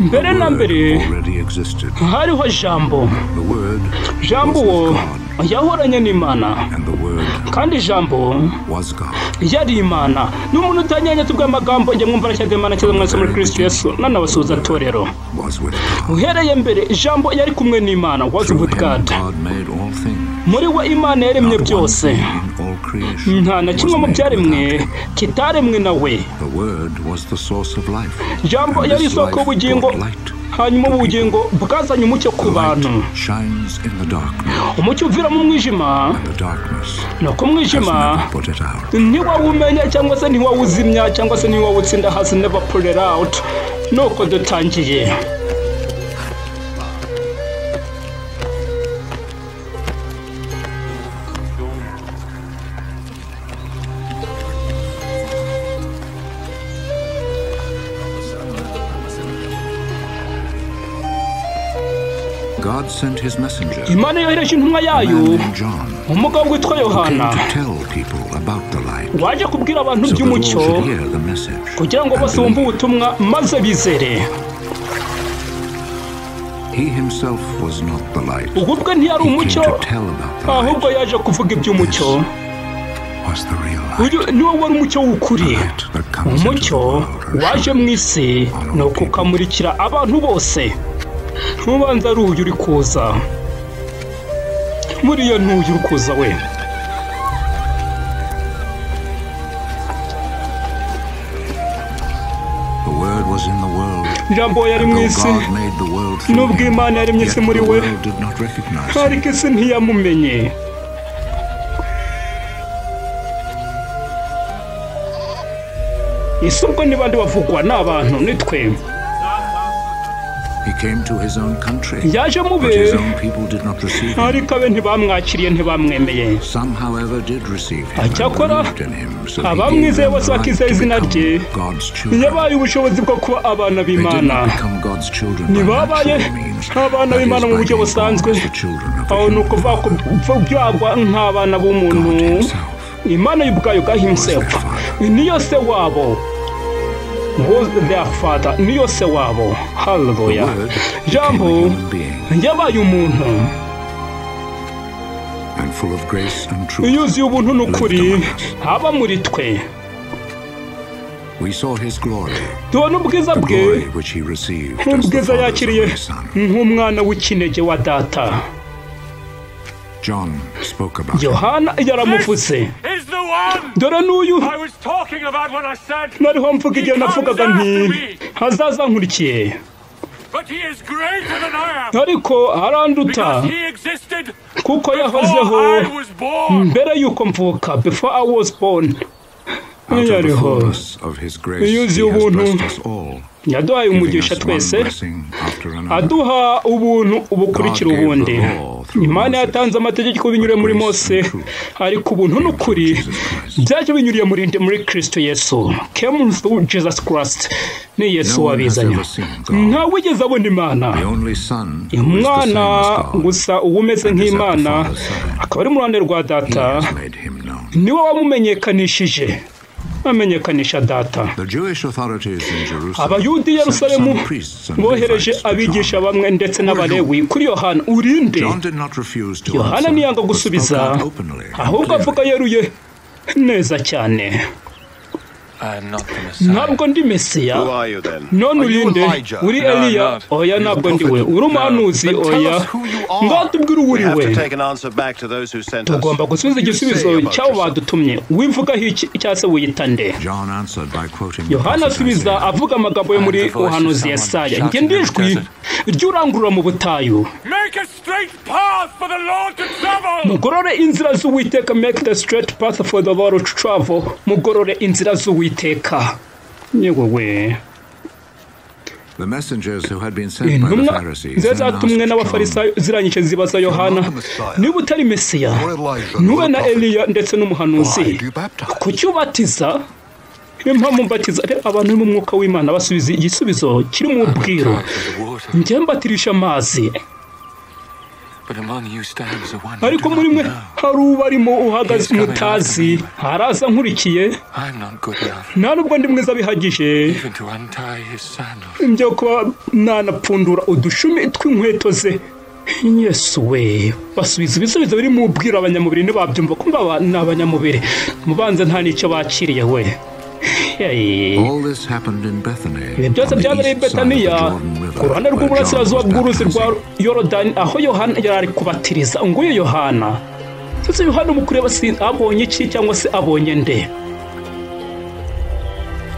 Mbere na mbere, hariho jambo jambo uwo yahoranye n'imana kandi jambo yari imana. Ni umuntu utanyanya tubw'amagambo njye mwumva arashyaga imana cyiza mwese muri kristo yesu. Nanabasuhuza torero. Was with God. uhereye mbere ijambo yari kumwe n'imana. Through with god. Muri we imana yaremye byose. nta na kimwe mu byaremwe kitaremwe na we. Jambo yari isoko y'ubugingo hanyuma ubugingo bwazanye umucyo ku bantu. umucyo uvira mu mwijima. ni uko umwijima ntiwawumenya cyangwa se ntiwawuzimya cyangwa se ntiwawutsinda hasi pull it out. Nuko dutangiye. Imana yohereje intumwa yayo umugabo witwa yohana to tell people about the light, waje kubwira abantu so that all by'umucyo should hear the message. kugira ngo bose bumve ubutumwa maze bizere He himself was not the light. ubwo ntiyari umucyo to tell about the ahubwo light. yaje kuvuga iby'umucyo Was the real light. uyu niwo wari umucyo The w'ukuri umucyo world. waje mu isi ni uko ukamurikira abantu bose ntubanza ari uyu uri kuza. Buriya ntuyu uri kuza we. Ijambo yari mu isi nubwo imana yaremye isi muri we ariko isi ntiyamumenye. Isi ubwo ni bavugwa ni abantu ni twe. Yaje mu be ariko abe ntibamwakiriye ntibamwemeye he abamwizeye bose bakizera izina rye yabaye ubushobozi bwo kuba abana b'imana. ntibabaye nk'abana b'imana mu buryo busanzwe. aho ni ukuvuga ko byagwa nk'abana b'umuntu. Imana y'ubwayo bwa father. niyo se wabo. Was their father niyo se wabo a jambo yabaye umuntu yuzuye ubuntu n'ukuri aba muri twe tubona ubwiza bwe nk'ubwiza yakiriye nk'umwana w'ikinege wa data John spoke about yohana yaramuvuze is the one dore n'uyu I was talking about when I said, nariho mvuga igihe navugaga nti hazaza nkurikiye but he is greater than I am. ariko aranduta Because he existed kuko before yahozeho I was born. mbere y'uko mvuka before I was born. Yuzuye has ubuntu. blessed us all, yaduhaye umugisha twese aduha ubuntu ubukurikira ubundi. imana yatanze amategeko binyuriye muri mose. ariko ubuntu n'ukuri byaje binyuriye muri muri kristo yesu. Through jesus christ. Ni yesu wabizanye. ntawigeze abona imana. Umwana gusa uba umeze nk'imana akaba ari mu ruhande rwa data ni we wamumenyekanishije amenyekanisha data. Abayudi yerusalemu bohereje abigisha bamwe ndetse n'abalewi? Kuri yohana urinde yohana ntiyanga gusubiza. ahubwo avuga yeruye neza cyane I am not the Messiah. Ntabwo ndi mesiya Who are you then? none urinde Elijah? uri eliya not. oya ntabwo ndi we uri umuhanuzi oya. us who you are. ngatubwire uwo uri have to we. take an answer back to those who sent us. tugomba gusubiza igisubizo cy'abo badutumye. Wivugaho cyangwa se wiyita nde? John answered by quoting the yohana asubiza avuga amagambo yo muri uhanuzi yesaya shouting njye ndijwi ry'urangurura mu butayu. Make a straight path for the Lord to travel. mugorore inzira z'uwiteka make the straight path for the Lord to travel. Mugorore inzira z'uwiteka. By the intumwa then zatumwe n'abafarisayo zirangije zibaza yohana. niba utari mesiya ntube na eliya ndetse n'umuhanuzi. kuki ubatiza impamvu mbatiza. Re- abantu bari mu mwuka w'imana basubiza igisubizo kiri mu bwiru njye mbatirisha amazi. Ariko muri mwe hari ubarimo uhagaze mutazi haraza nkurikiye. Nta nubwo ndi mwiza bihagije. Njya kuba nanapfundura udushumi tw'inkweto ze. Yesu we basubiza ibisubizo biri mu bwira abanyamubiri ntibabyumva kumva aba ni abanyamubiri. Mubanza nta n'icyo bakiriye we. Hey. All this happened in Bethany. ibi byose byabereye i betaniya ku ruhande rw'uburasirazuba bw'uruzi rwa yorodani aho yohana yari ari kubatiriza. Nguyu yohana ndetse yohana mu kureba abonye iki cyangwa se abonye nde?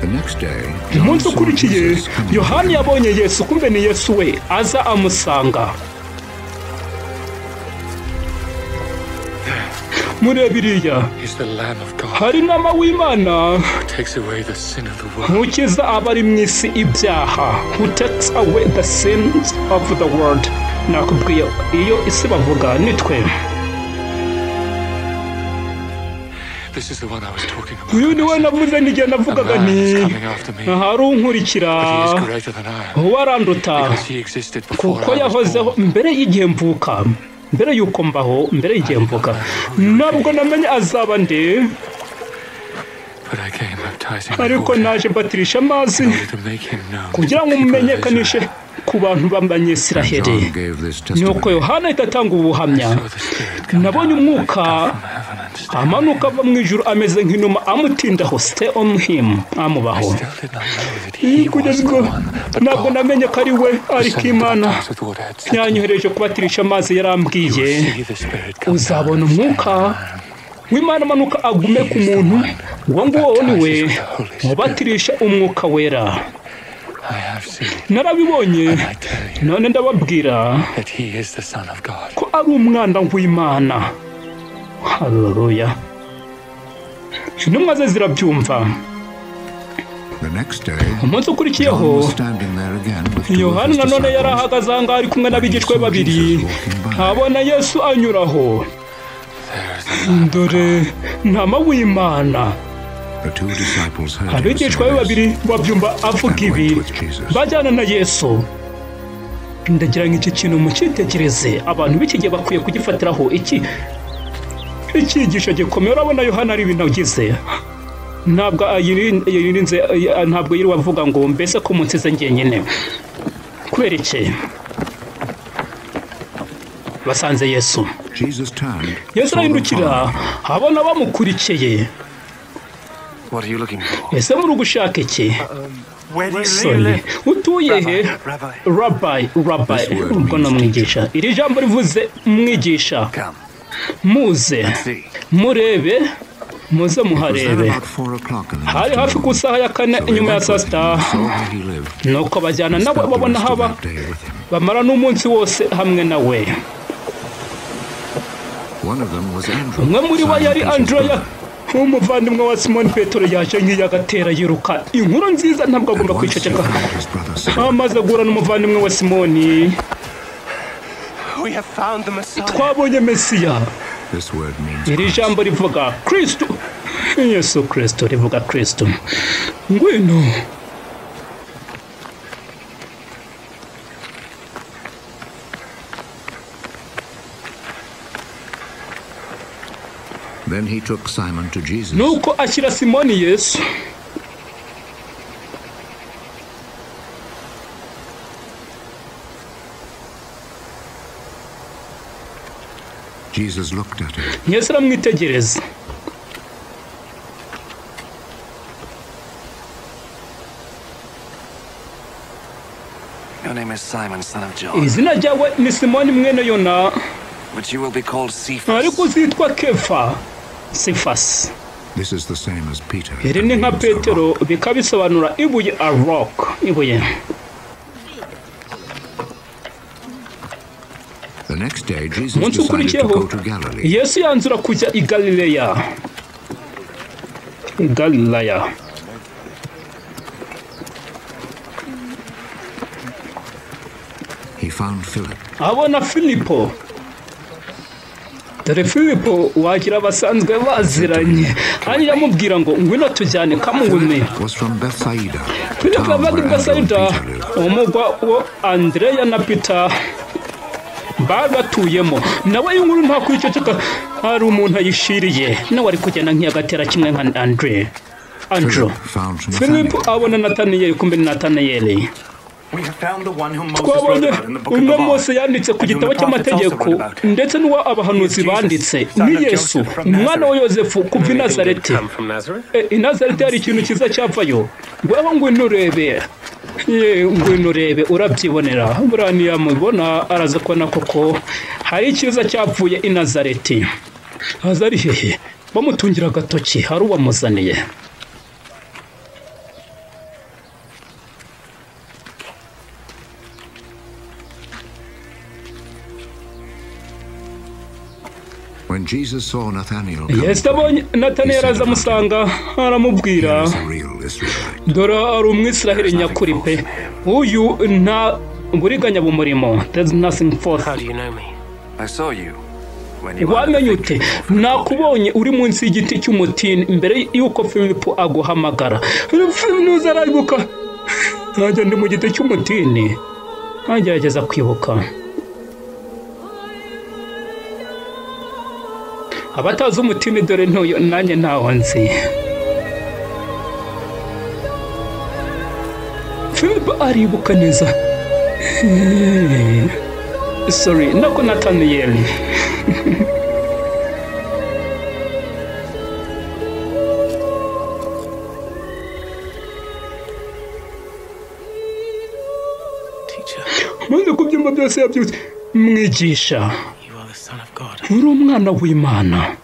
The next day, John umunsi ukurikiye yohana yabonye yesu kumbe ni yesu we aza amusanga. Murebe iriya hari inama w'imana who takes away the sin of the world. ntukiza abari mu isi ibyaha. Who takes away the sins of the world. Nakubwiye iyo isi bavuga nitwe This is the one I was talking about. uyu ni we navuze n'igihe navugaga nti is coming after me, hari unkurikira. Before kuko yahozeho mbere y'igihe mvuka. Mbere y'uko mbaho mbere y'igihe mvuka ntabwo namenye azaba nde. Ariko naje mbatirisha amazi kugira ngo mumenyekanishe ku bantu this nuko testimony. yohana ahita atanga ubuhamya. Nabonye umwuka amanuka ava mu ijuru ameze nk'inuma amutindaho stay on him. Amubaho. Kugeza ubwo ntabwo namenye ko ari we ariko imana yanyohereje kubatirisha amazi yarambwiye. "You will see the Spirit come uzabona umwuka on the man." w'imana amanuka agume ku muntu. Uwo nguwo ni we wabatirisha umwuka wera. Narabibonye none ndababwira ko ari umwana w'imana. Haleluya intumwa ze zirabyumva. The next day, umunsi ukurikiyeho his nanone yari ahagaze aha ngaha ari kumwe n'abigishwa be babiri. Abona yesu anyuraho. Dore ntama w'imana The two disciples heard him abigishwa be babiri babyumva avuga ibi. bajyana na yesu. Ndagira ngo iki kintu mucyitegereze. Abantu b'iki gihe bakwiye kugifatiraho iki? Icyigisho gikomeye. Urabona yohana ari ibintu agize. Ntabwo yirinze ntabwo yiriwe avuga ngo mbese ko munsize njyenyine? Kubera iki? Basanze yesu. Jesus turned, yesu arahindukira. Abona bamukurikiye. What are you looking for? ese muri gushaka iki? Where do you soni utuye he? Rabbi. rabayi rabayi ubwo ni umwigisha. Iri jambo rivuze umwigisha Come, muze. Murebe. Muze muharebe. Hari hafi ku isaha ya kane inyuma ya saa sita. nuko bajyana nawe babona haba. bamara n'umunsi wose hamwe nawe umwe muri bo yari andreya brother. nk'umuvandimwe wa simoni petero yaje nk'iyo agatera yiruka. Inkuru nziza ntabwo agomba kwiceceka. amaze guhura n'umuvandimwe wa simoni. Twabonye mesiya. This word means iri Christ. jambo rivuga kristo. Yesu kristo rivuga kristo. Ngwino. Then he took Simon to Jesus. nuko ashyira simoni yesu. Jesus looked at him. yesu izina ryawe ni simoni mwene yona. Ariko uzitwa kefa sifasi iri ni nka petero bikaba bisobanura ibuye a rock ibuye. Umunsi ukurikiyeho yesu yanzura kujya i galileya. I galilaya He found Philip. abona filipo dore filipo wagira basanzwe baziranye. Hanyuma amubwira ngo ngwino tujyane kamugume Was from Bethsaida, the filipo yavaga i Peter lived. umugwa wo andereya na pita bari batuyemo nawe iyi nkuru nta kwiceceka hari umuntu ayishiriye. Nawe ari kugenda nk'iyagatera kimwe nka andre. Andrew. Philip found philip Nathanael. abona nataniyeli kumbe ni nataniyeli We have found the one whom Moses twabonye wrote about in the book of umwe mose yanditse ku gitabo cy'amategeko ndetse n'uwo abahanuzi banditse ni yesu umwana wa yosefu kuva i nazareti. Come from Nazareth? E, i nazareti hari ikintu cyiza cyavayo ngweho ngwino urebe ye ngwino urebe urabyibonera. Buriya niyamubona araza kubona koko hari icyiza cyavuye i nazareti. Haza ari hehe? Bamutungira agatoki hari uwamuzaniye. Yesu abonye nataniyeli aza amusanga aramubwira "Here is a real Israelite. dore ari umwisiraheli nyakuri pe uyu nta buriganya bumurimo there's nothing forth How do you know me? I saw you when you were at the wamenye ute nakubonye uri munsi y'igiti cy'umutini mbere y'uko filipo aguhamagara. Nuza arayibuka nanjye ndi mu giti cy'umutini. Ntagerageza kwibuka. Abatazi umutini dore ntuyo nanjye ntawo nzi. Filipo aribuka neza. Sorry nako nataniyeli maze kubyumva byose yabyutse. Mwigisha you are the Son of God. Uri umwana w'imana.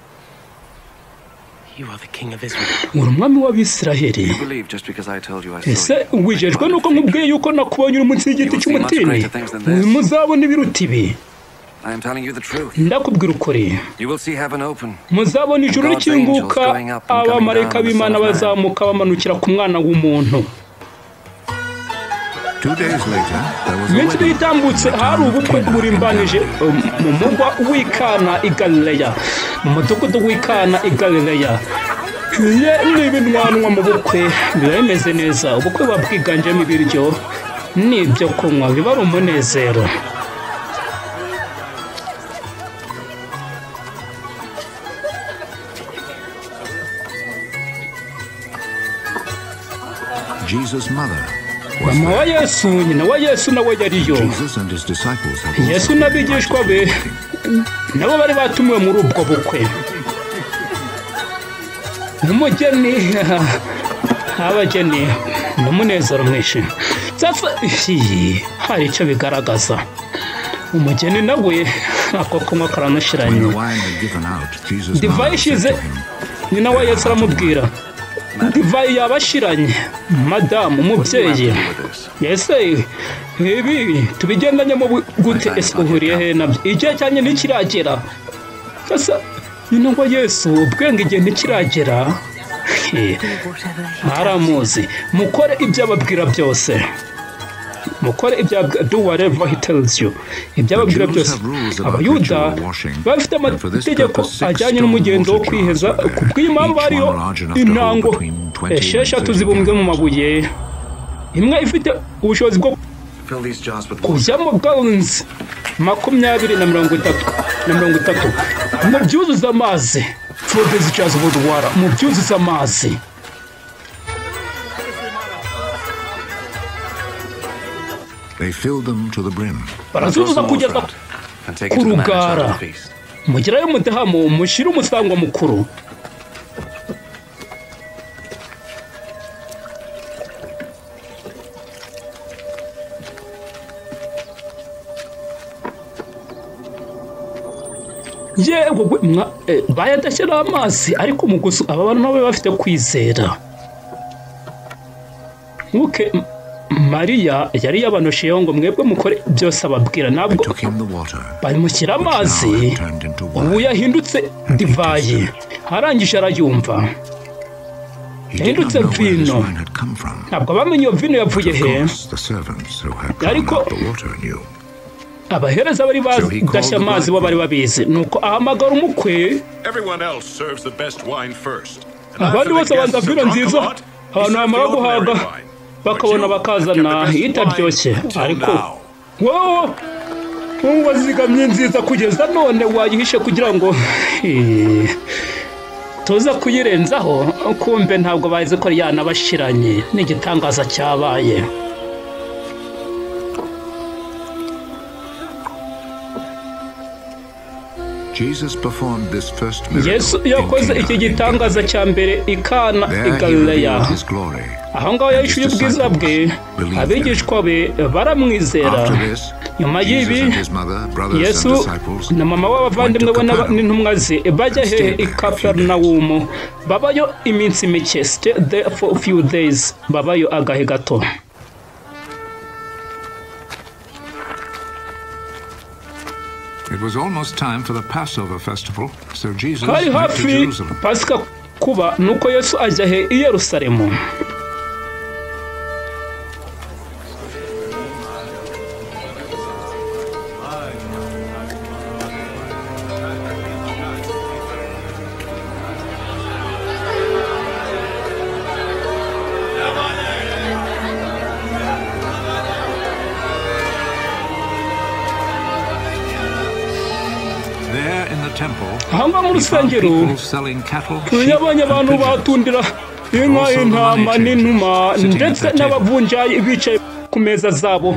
You are the King of Israel. uri umwami w'abisiraheli. You believe just because I told you I saw ese you. wijejwe nuko nkubwiye yuko nakubonye uri munsi y'igiti cy'umutini? uyu muzabona ibiruta ibi. Ndakubwira ukuri. You will see heaven open. muzabona ijuru rikinguka. abamarayika b'imana bazamuka bamanukira ku mwana w'umuntu. In the hari ubukwe burimbanije um, mu mugwa w'ikana i galileya mu mudugudu w'ikana i galileya ye n'ibinwanwa mu bukwe biba bimeze neza. Ubukwe buba bwiganjemo ibiryo n'ibyo kunywa biba ari umunezero. Jesus' mother mama wa yesu nyina wa yesu nawe yariyo yesu n'abigishwa be nabo bari batumiwe muri ubwo bukwe. N'umugeni abageni ni umunezero mwinshi hari icyo bigaragaza. Umugeni nawe ako kunywa karamushiranye divayi ishize nyina wa yesu aramubwira. Divayi yabashiranye. Madamu umubyeyi. Ese ibi tubigendanyemo gute? Ese uhuriye he na byo? Igihe cyanjye ntikiragera ese wa yesu ubwenge igihe ntikiragera mwaramuzi. Mukore ibyo ababwira byose. Mukore do whatever he tells you. Ibyo ababwira Jews byose. have rules about abayuda bafite amategeko ajyanye stone n'umugenzo wo kwiheza ku bw'impamvu hariyo intango between 20 and esheshatu 30 zibumbwe mu mabuye. Imwe ifite ubushobozi bwo kujyamo gallons makumyabiri na mirongo itatu na mirongo itatu. Mu byuzuza amazi. Mu byuzuza amazi. They filled them to the brim. barazuzuza kugeza the feast. mugerayo mudahamu mushyire umusangwa mukuru yewe eh, bayadashyiraho amazi ariko mu gusu aba bantu nabo bafite kwizera nkuke M- mariya yari yabanosheyeho ngo mwebwe mukore byose ababwira ntabwo took him the water, bamushyira amazi had turned into ubu wine. yahindutse divayi arangije arayumva yahindutse vino. wine had come from. ntabwo bamenye iyo vino yavuye he Ariko- out the water knew. abahereza bari badashya amazi bo bari babizi nuko ahamagara umukwe Everyone else serves the best wine first. And abandi bose guests vino nziza abantu bamara guhaga. Bakabona bakazana itaryoshye ariko wowe wazigamye nziza kugeza none wayihishe kugira ngo Eh, tuza kuyirenzaho. Kumbe ntabwo bazi ko yanabashiranye n'igitangaza cyabaye. Yesu yakoze iki gitangaza cya mbere i kana i There he galileya revealed his glory. aho ngaho yahishuye his ubwiza bwe. abigishwa be baramwizera. Nyuma y'ibi yesu na mama w'abavandimwe Capernaum. n'intumwa ze. Bajya hehe i kaperinawumu babayo iminsi mike. There for a few days. Babayo agahe gato. Was almost time for the Passover festival, so Jesus went to Jerusalem. pasika kuba nuko yesu ajya he i yerusalemu Aho ngaho mu rusengero people selling cattle, sheep, yabonye and abantu batundira inka intama n'intuma ndetse n'abavunjayi bicaye ku meza zabo.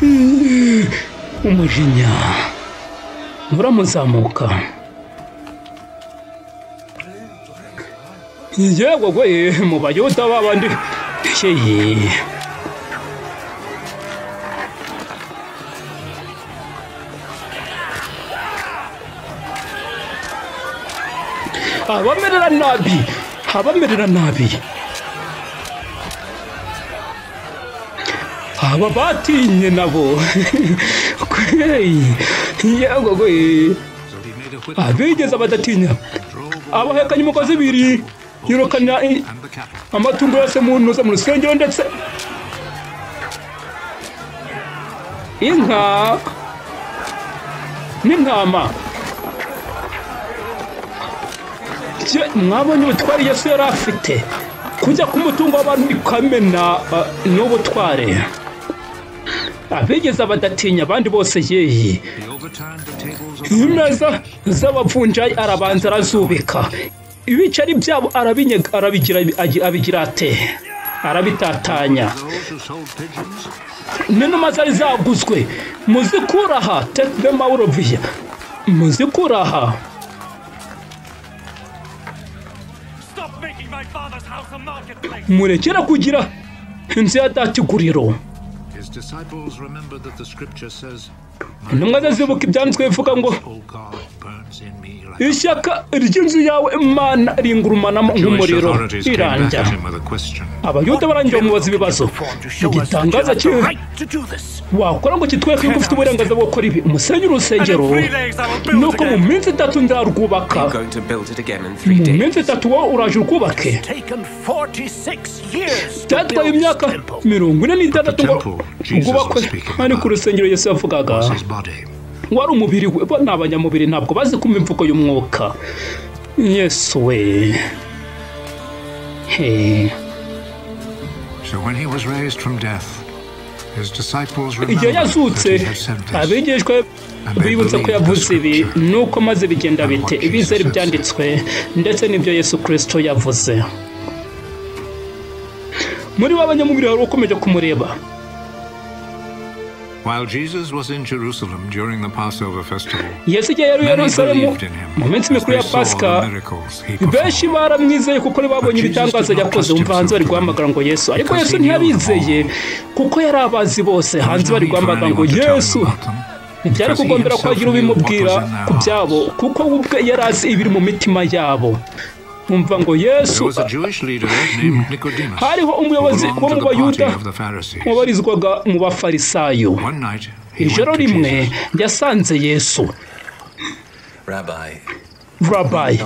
Umujinya. Uramuzamuka yewe gwe mu bayuda babandi. Yeye abamerera nabi abamerera nabi aba batinye nabo. Abigeze badatinya abahekanye umugozi ibiri cattle. amatungo yose mu ntuza mu rusengero ndetse inka. N'intama. Mwabonye ubutware yesu yari afite. Kujya ku mutungo w'abantu bikamena uh, n'ubutware abigeze badatinya abandi bose yeyi. Imeza z'abavunjayi arabanza arazubika. Ibiceri byabo arabigira ate? Arabitatanya. N'inuma zari zaguzwe. Muzikura aha take them murekera kugira inzu ya intumwa ze zibuka ibyanditswe bivuga ngo ishyaka ry'inzu yawe imana ringurumanamo nk'umuriro authorities came back iranja at him with a question. abayuda barangiye bamubaza ibibazo. Igitangaza this. wakora ngo kitwereke ko ufite uburenganzira bwo gukora ibi? Umusenyi urusengero nuko mu minsi itatu nzarwubaka mu minsi itatu wowe uraje urwubake. Taken 46 years to byatwaye imyaka mirongo ine n'itandatu ngo rwubakwe about. urusengero yesu yavugaga. Wari umubiri we bo ni abanyamubiri ntabwo bazi kumva imvugo y'umwuka. Yesu we. He. So when he was raised from death, his disciples igihe yazutse abigishwa bibutse ko yavuze ibi nuko maze bigenda bite? ibizera ibyanditswe ndetse n'ibyo yesu kirisito yavuze. Muri bo abanyamubiri hari ukomeje kumureba. While Jesus was in Jerusalem during the Passover festival, yesu igihe yari i many yerusalemu believed in him mu minsi mikuru they ya saw pasika the miracles he benshi performed. baramwizeye kuko babonye ibitangaza yakoze umva hanze bari guhamagara ngo yesu. Ariko yesu ntiyabizeye kuko yari abazi bose hanze bari guhamagara ngo yesu. ntibyari kugombera ko hagira ubimubwira ku byabo kuko we ubwe yari azi ibiri mu mitima yabo. Umva ngo There yesu was a Jewish leader named Nicodemus hariho umuyobozi wo mu the party bayuda of the Pharisees. wabarizwaga mu bafarisayo. One night, he ijoro rimwe Jesus. yasanze yesu. Rabayi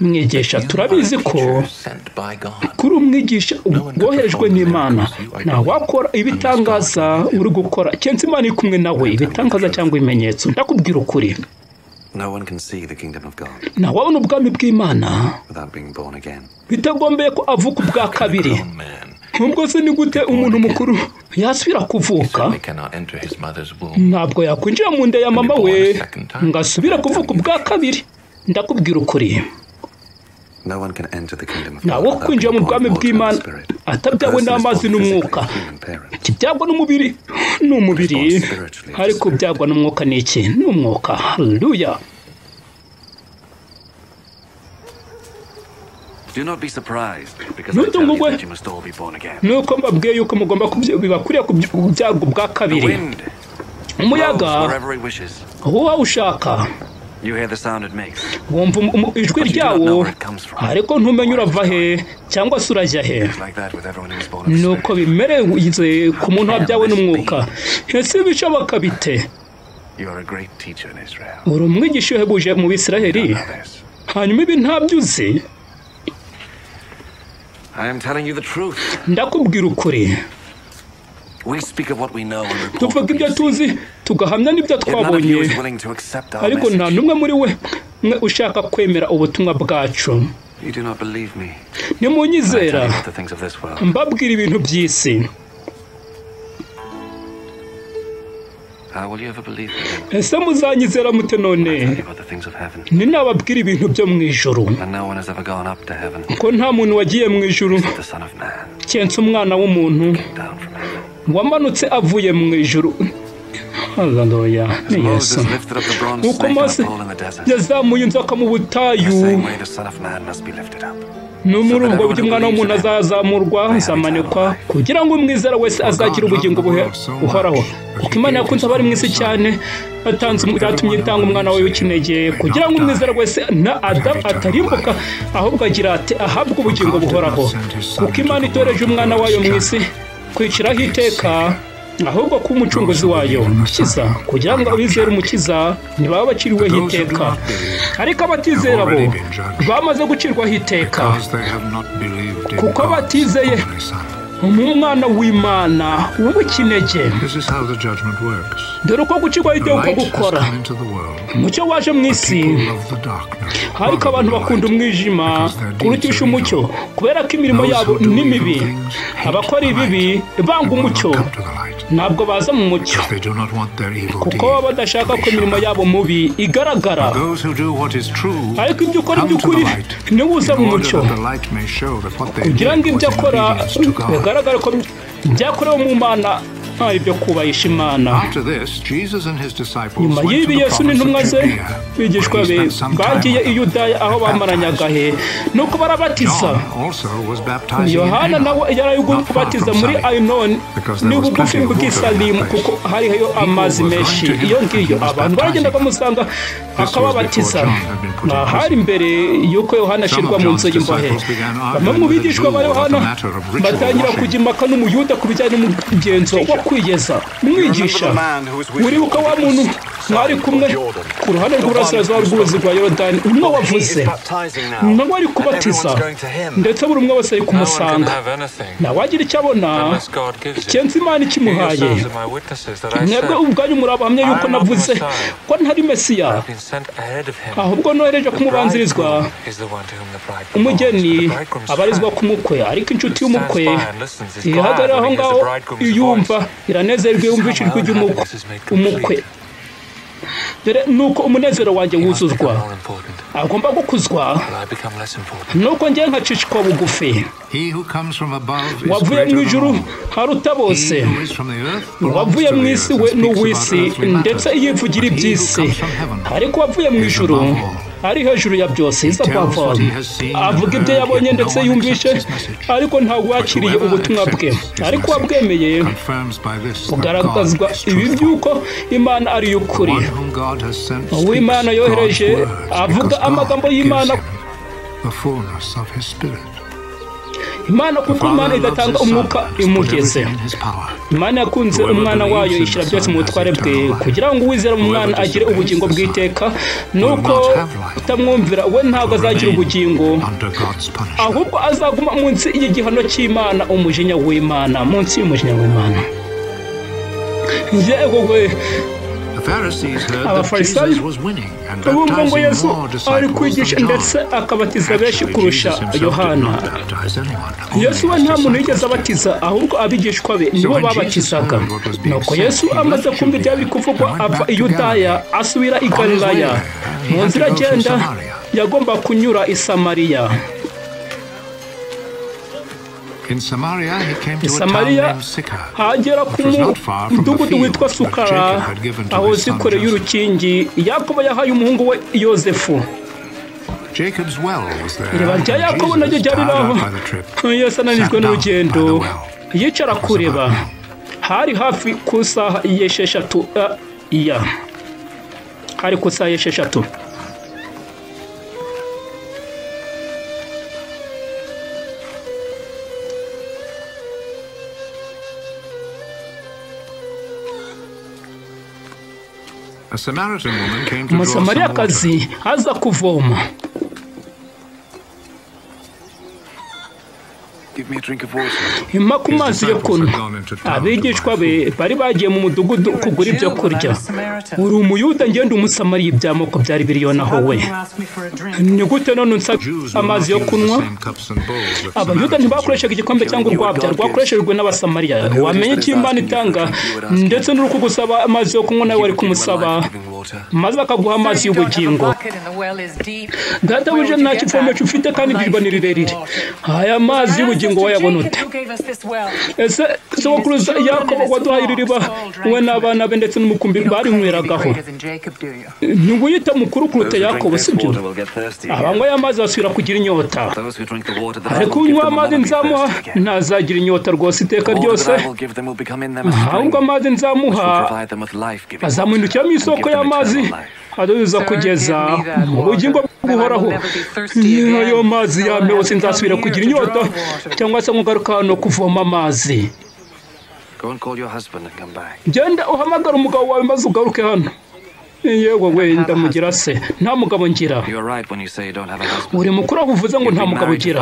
mwigisha turabizi ko teacher sent by God. kuri umwigisha woherejwe n'imana. ntawakora ibitangaza uri gukora. Kenshi imana iri kumwe nawe ibitangaza cyangwa ibimenyetso. Ndakubwira ukuri. Ntawabona ubwami bw'imana. without being born again. bitagombeye ko avuka ubwa kabiri. Grown man. Ubwo se ni gute umuntu mukuru yasubira kuvuka He cannot enter his mother's womb. ntabwo yakwinjira mu nda ya mama we. ngo asubire kuvuka ubwa kabiri. Ndakubwira ukuri No one can enter the kingdom of ntawe wo kwinjira mu bwami bw'imana. Atabyawe n'amazi n'umwuka. ikibyagwa n'umubiri ni umubiri ariko byagwa n'umwuka ni iki? Ni umwuka haleluya Do not be surprised because I Ntuntu tell you ngugwe. that you must all be born again. nuko mbabwiye yuko mugomba bibakwiriye kubyagwa ubwa The kabiri. wind umuyaga. blows wherever it wishes. aho waba ushaka. You hear the sound it makes. wumva um- um- ijwi ryawo. ariko ntumenye urava he? Cyangwa se urajya he? Nuko Spirit. bimereye ku muntu wabyawe n'umwuka. Ese bishoboka bite uri umwigisha uhebuje mu bisiraheli? Others. hanyuma ibi ntabyo uzi ndakubwira ukuri. Tuvuga what we ibyo tuzi tugahamya n'ibyo twabonye. ariko nta n'umwe muri we ushaka kwemera ubutumwa bwacu. world. mbabwira ibintu by'isi. How will you ever believe me? Then? ese muzanyizera mute none? Ninababwira ibintu byo mu heaven. ko nta muntu wagiye mu Man. Kenshi umwana w'umuntu. Wamanutse avuye mu ijuru. Haleluya ni yesu nk'uko mose yazamuye inzoka mu butayu. no muri ubwo buryo umwana w'umuntu azazamurwa azamanikwa kugira ngo umwizera wese azagire ubugingo buhoraho. kuko imana yakunze abari mu isi cyane yatumye itanga umwana we w'ikinege. kugira ngo umwizera wese na adamu atarimbuka ahubwo agira ati ahabwe ubugingo buhoraho. kuko imana itoreje umwana wayo mu isi kwiciraho iteka ahubwo kuba umucunguzi wayo umukiza kugira ngo abizere umukiza ntibaba baciriweho iteka. ariko abatizera bo bamaze gucirwaho iteka. Kuko batizeye. Umwana w'imana works. dore uko gucirwaho The iteka uko gukora. umucyo waje mu isi. ariko abantu bakunda umwijima kurutisha umucyo. kubera ko imirimo yabo ni mibi abakora ibibi banga umucyo. ntabwo baza mu mucyo. Kuko baba badashaka ko imirimo yabo mubi igaragara. Ariko ibyo ukora come to the by'ukuri light ni we uza mu mucyo kugira ngo ibyo akora obedience to God. bigaragare ko byakorewe mu mana ari ibyo kubahisha imana nyuma y'ibi yesu n'intumwa ze bigishwa be bagiye i yudaya aho bamaranaga he nuko barabatiza. Yohana nawe yari kubatiza muri ayinoni ni bugufi plenty of bw'i water in salimu that place. kuko hariho amazi menshi. iyo ngiyo abantu baragenda bamusanga akababatiza ahari imbere y'uko yohana ashyirwa mu nzu y'imbohe bamwe mu bigishwa ba yohana ritual batangira kujya impaka n'umuyuda ku bijyanye n'umugenzo. Wo kwiyeza umwigisha uribuka wa muntu mwari kumwe. Ku ruhande rw'uburasirazuba rw'uruzi rwa yorodani umwe wavuze nawe ari kubatiza. ndetse buri umwe wese ari kumusanga. ntawagira icyo abona kenshi imana ikimuhaye. mwebwe ubwanyu murabahamya yuko I am not navuze ko ntari mesiya. Ahubwo nohereje kumubanzirizwa umugeni abarizwa ku mukwe ariko inshuti y'umukwe ihagarara aho ngaho yumva iranezerwa yumva ijwi ry'umukwe. Dore nuko umunezero wanjye wuzuzwa. agomba gukuzwa. Nuko njye nkacishwa bugufi. Wavuye mu ijuru all. haruta bose to mu isi we and ni speaks uw'isi about earthly ndetse yivugira iby'isi. ariko uwavuye mu ijuru. Ari hejuru ya byose iza seen and avuga ibyo yabonye ndetse yumvishe ariko ntabwo wakiriye ubutumwa bwe. ariko wabwemeye bugaragazwa ibi by'uko imana ari has sent uw'imana yohereje avuga amagambo y'imana imana kuko imana idatanga umwuka imugeze. imana yakunze umwana wayo ishyira byose mu butware bwe. kugira ngo uwizera mu mwana Whoever agire ubugingo bw'iteka nuko utamwumvira we ntabwo azagira ubugingo. ahubwo azaguma munsi y'igihano cy'imana umujinya w'imana munsi y'umujinya w'imana. Yewe that Abafarisayo Jesus was winning and bumva ngo yesu ari kwigisha ndetse akabatiza benshi kurusha yohana yesu we nta muntu yigeze abatiza ahubwo abigishwa be nibo babatizaga nuko yesu amaze kumva ibyari kuvugwa ava i yudaya asubira i galilaya. mu nzira agenda yagomba kunyura i samariya. In Samaria, he came to a town samariya named Sychar, hagera ku mudugudu witwa sukara aho zikoreye urukingi yakobo yahaye umuhungu we there, iriba rya yakobo naryo ryari tired aho out by the trip, yesu ananijwe n'urugendo. yicara kureba hari hafi ku isaha y'esheshatu uh, ya hari ku isaha y'esheshatu A Samaritan woman came to draw some water. umusamariyakazi aza kuvoma Give me a drink of water. impa ku mazi yo kunywa. abigishwa be bari bagiye mu mudugudu kugura ibyo kurya. Uri umuyuda ngenda umusamariya iby'amoko byari biriyonaho we ni gute none unsaba amazi yo kunywa? abayuda ntibakoreshaga igikombe cyangwa urwabya rwakoreshejwe n'abasamariya wamenya icyo imana itanga. Ndetse n'uri kugusaba amazi yo kunywa nawe wari kumusaba. Maze akaguha amazi y'ubugingo. Databuja nta kivomesho ufite kandi iriba ni rirerire aya mazi y'ubugingo wayabona ute? ese sogokuruza yakobo waduhaye iri riba we n'abana be ndetse n'umukumbi barinyweragaho ntiwiyita mukuru kuruta yakobo sibyo abanywa aya mazi basubira kugira inyota. Those who drink the water that I ariko unywa amazi nzamuha ntazagira inyota rwose iteka The water ryose ahubwo amazi nzamuha azamuhindukiramo isoko y'amazi. Life. aduza kugeza mu bugingo buhoraho. ayo mazi yamewe sinzasubira kugira inyota cyangwa se nkugaruka hano kuvoma amazi Go and call your husband and come back. genda uhamagara umugabo wawe maze ugaruke hano. Yewe we ndamugira se. Nta mugabo ngira. You are right when you say you don't have a husband. uri mukuru aho uvuze ngo nta mugabo ugira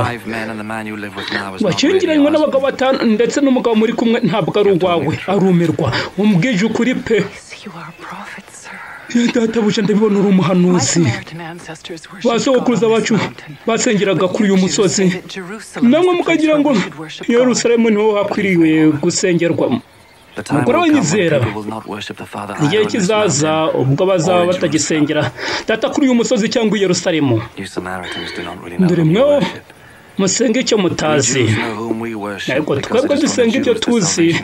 wakingiranywe n'abagabo batanu ndetse n'umugabo muri kumwe ntabwo ari uwawe. arumirwa. Umubwije ukuri pe. Databuja ndabibona uri umuhanuzi. Ba sogokuruza bacu basengeraga kuri uyu musozi. namwe mukagira ngo yerusalemu ni ho hakwiriye gusengerwamo The time Mugore will come when wanyizera. igihe kizaza ubwo bazaba batagisengera. Data kuri uyu musozi cyangwa i yerusalemu. Dore worship. musenge icyo mutazi. ariko twebwe dusenga ibyo tuzi.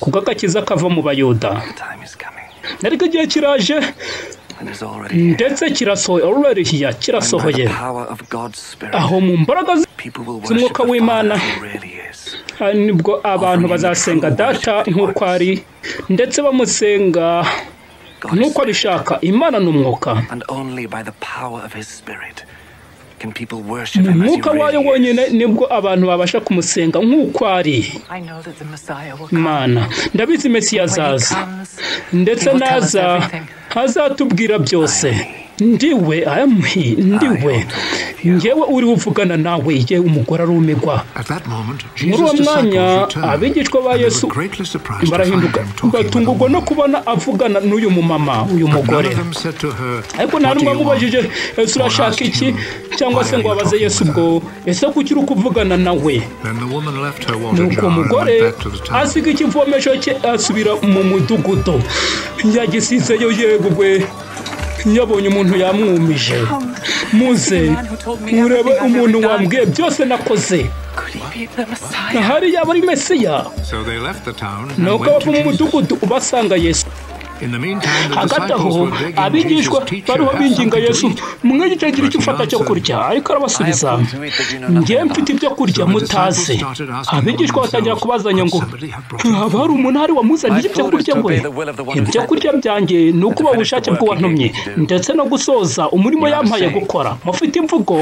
kuko agakiza kava mu bayuda. Ariko igihe kiraje? Ndetse kirasohoye kirasohoye. Aho mu mbaraga z'umwuka w'imana. ni bwo abantu bazasenga data nk'uko ari ndetse bamusenga nk'uko abishaka. Imana ni umwuka. Mu mwuka wayo wonyine ni bwo abantu babasha kumusenga nk'uko ari. Imana ndabizi mesiya azaza. ndetse naza. azatubwira byose. Ndiwe amuhi ndiwe. Ngewe uri uvugana nawe ye umugore moment, muri uwo mwanya abigishwa ba yesu barahinduka batungurwa no kubona avugana n'uyu mumama uyu mugore. ariko nta "What do n'umwe you want?" amubajije ese urashaka iki? cyangwa "Why se ngo abaze yesu with her?" ubwo ese kuki uri kuvugana nawe? Nuko umugore asiga ikivomesho cye asubira mu mudugudu. Yagisizeyo yegwe yabonye umuntu yamwumije. Muze murebe umuntu wambwiye byose nakoze. Ahari yaba ari mesiya nuko went bava to mu mudugudu basanga yesu. In the meantime, the hagati aho abigishwa Jesus, "Teacher, bariho binginga yesu to eat." mwigice gira icyo ufata cyo kurya. Ariko arabasubiza ngewe mfite ibyo kurya mutazi abigishwa batangira kubazanya ngo "Could somebody have brought him? Haba hari umuntu ahari wamuzaniye ibyo kurya who ibyo kurya byanjye ni ukuba ubushake bw'uwantumye ndetse no gusoza umurimo yampaye gukora. Mufite imvugo?